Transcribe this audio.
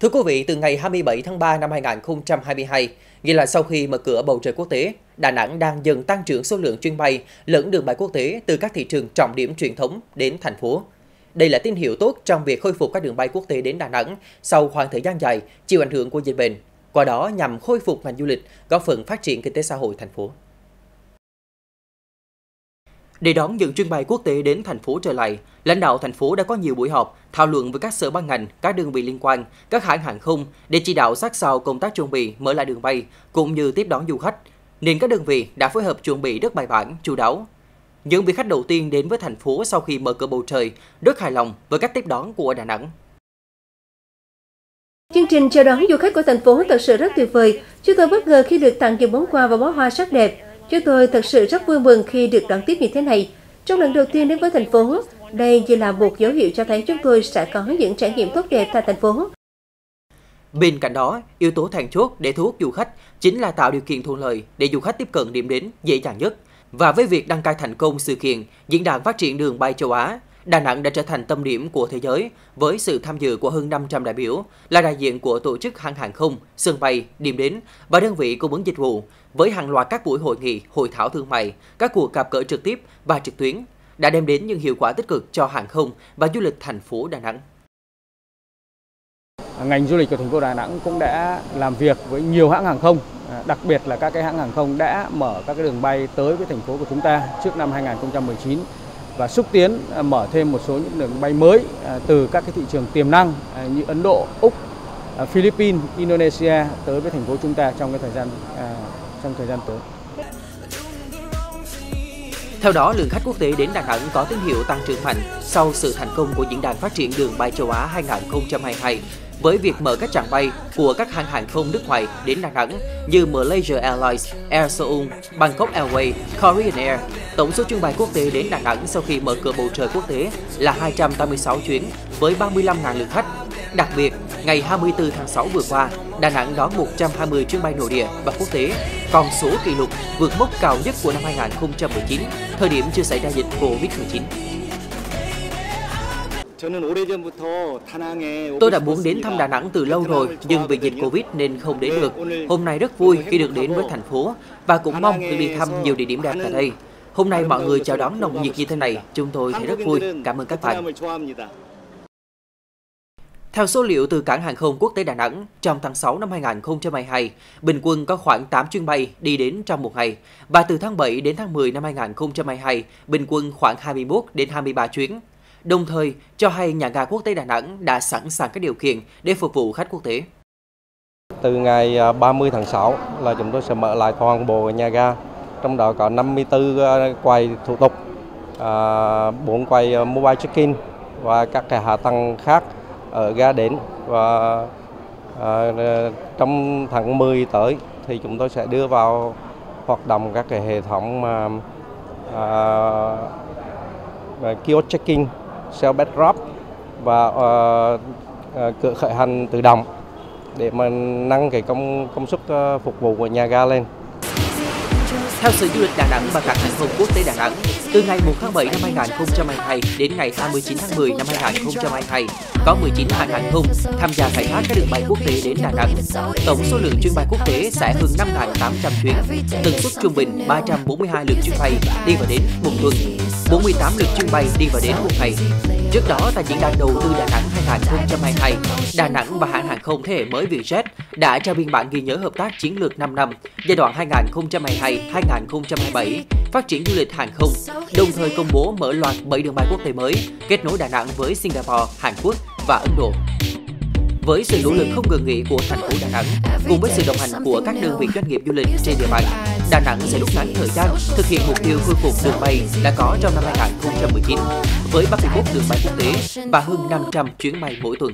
Thưa quý vị, từ ngày 27 tháng 3 năm 2022, nghĩa là sau khi mở cửa bầu trời quốc tế, Đà Nẵng đang dần tăng trưởng số lượng chuyến bay lẫn đường bay quốc tế từ các thị trường trọng điểm truyền thống đến thành phố. Đây là tín hiệu tốt trong việc khôi phục các đường bay quốc tế đến Đà Nẵng sau khoảng thời gian dài chịu ảnh hưởng của dịch bệnh. Qua đó nhằm khôi phục ngành du lịch, góp phần phát triển kinh tế xã hội thành phố. Để đón những chuyến bay quốc tế đến thành phố trở lại, lãnh đạo thành phố đã có nhiều buổi họp thảo luận với các sở ban ngành, các đơn vị liên quan, các hãng hàng không để chỉ đạo sát sao công tác chuẩn bị mở lại đường bay cũng như tiếp đón du khách. Nên các đơn vị đã phối hợp chuẩn bị rất bài bản, chu đáo. Những vị khách đầu tiên đến với thành phố sau khi mở cửa bầu trời rất hài lòng với cách tiếp đón của Đà Nẵng. Chương trình chào đón du khách của thành phố thật sự rất tuyệt vời. Chúng tôi bất ngờ khi được tặng những món quà và bó hoa sắc đẹp. Chúng tôi thật sự rất vui mừng khi được đón tiếp như thế này. Trong lần đầu tiên đến với thành phố, đây như là một dấu hiệu cho thấy chúng tôi sẽ có những trải nghiệm tốt đẹp tại thành phố. Bên cạnh đó, yếu tố then chốt để thu hút du khách chính là tạo điều kiện thuận lợi để du khách tiếp cận điểm đến dễ dàng nhất. Và với việc đăng cai thành công sự kiện Diễn đàn Phát triển đường bay châu Á, Đà Nẵng đã trở thành tâm điểm của thế giới với sự tham dự của hơn 500 đại biểu là đại diện của tổ chức hãng hàng không, sân bay, điểm đến và đơn vị cung ứng dịch vụ với hàng loạt các buổi hội nghị, hội thảo thương mại, các cuộc gặp gỡ trực tiếp và trực tuyến đã đem đến những hiệu quả tích cực cho hàng không và du lịch thành phố Đà Nẵng. Ngành du lịch của thành phố Đà Nẵng cũng đã làm việc với nhiều hãng hàng không, đặc biệt là các cái hãng hàng không đã mở các cái đường bay tới với thành phố của chúng ta trước năm 2019 và xúc tiến à, mở thêm một số những đường bay mới à, từ các cái thị trường tiềm năng à, như Ấn Độ, Úc, Philippines, Indonesia tới với thành phố chúng ta trong cái thời gian trong thời gian tới. Theo đó, lượng khách quốc tế đến Đà Nẵng có tín hiệu tăng trưởng mạnh sau sự thành công của diễn đàn phát triển đường bay châu Á 2022 với việc mở các chặng bay của các hãng hàng không nước ngoài đến Đà Nẵng như Malaysia Airlines, Air Seoul, Bangkok Airways, Korean Air. Tổng số chuyến bay quốc tế đến Đà Nẵng sau khi mở cửa bầu trời quốc tế là 286 chuyến với 35.000 lượt khách. Đặc biệt, ngày 24 tháng 6 vừa qua, Đà Nẵng đón 120 chuyến bay nội địa và quốc tế, con số kỷ lục vượt mốc cao nhất của năm 2019, thời điểm chưa xảy ra dịch Covid-19. Tôi đã muốn đến thăm Đà Nẵng từ lâu rồi, nhưng vì dịch Covid nên không đến được. Hôm nay rất vui khi được đến với thành phố và cũng mong được đi thăm nhiều địa điểm đẹp tại đây. Hôm nay mọi người chào đón nồng nhiệt như thế này, chúng tôi thấy rất vui. Cảm ơn các bạn. Theo số liệu từ Cảng hàng không quốc tế Đà Nẵng, trong tháng 6 năm 2022, bình quân có khoảng 8 chuyến bay đi đến trong một ngày, và từ tháng 7 đến tháng 10 năm 2022, bình quân khoảng 21 đến 23 chuyến. Đồng thời, cho hay nhà ga quốc tế Đà Nẵng đã sẵn sàng các điều kiện để phục vụ khách quốc tế. Từ ngày à, 30 tháng 6 là chúng tôi sẽ mở lại toàn bộ nhà ga, trong đó có 54 à, quầy thủ tục, à, 4 quầy mobile check-in và các cái hạ tầng khác ở ga đến và trong tháng 10 tới thì chúng tôi sẽ đưa vào hoạt động các cái hệ thống mà uh, kiosk check-in, self bed drop và uh, uh, cửa khởi hành tự động để mà nâng cái công công suất ờ, phục vụ của nhà ga lên. Theo Sở Du lịch Đà Nẵng và cảng hàng không quốc tế Đà Nẵng, từ ngày 1 tháng 7 năm 2022 đến ngày 29 tháng 10 năm 2022, có 19 hãng hàng không tham gia khai thác các đường bay quốc tế đến Đà Nẵng. Tổng số lượng chuyến bay quốc tế sẽ hơn 5.800 chuyến, tần suất trung bình 342 lượt chuyến bay đi và đến một tuần, 48 lượt chuyến bay đi và đến một ngày. Trước đó, tại diễn đàn đầu tư Đà Nẵng 2022, Đà Nẵng và hãng hàng không thế hệ mới Vietjet đã trao biên bản ghi nhớ hợp tác chiến lược 5 năm giai đoạn 2022-2027 phát triển du lịch hàng không, đồng thời công bố mở loạt 7 đường bay quốc tế mới kết nối Đà Nẵng với Singapore, Hàn Quốc và Ấn Độ. Với sự nỗ lực không ngừng nghỉ của thành phố Đà Nẵng, cùng với sự đồng hành của các đơn vị doanh nghiệp du lịch trên địa bàn, Đà Nẵng sẽ rút ngắn thời gian thực hiện mục tiêu khôi phục đường bay đã có trong năm 2019 với 31 đường bay quốc tế và hơn 500 chuyến bay mỗi tuần.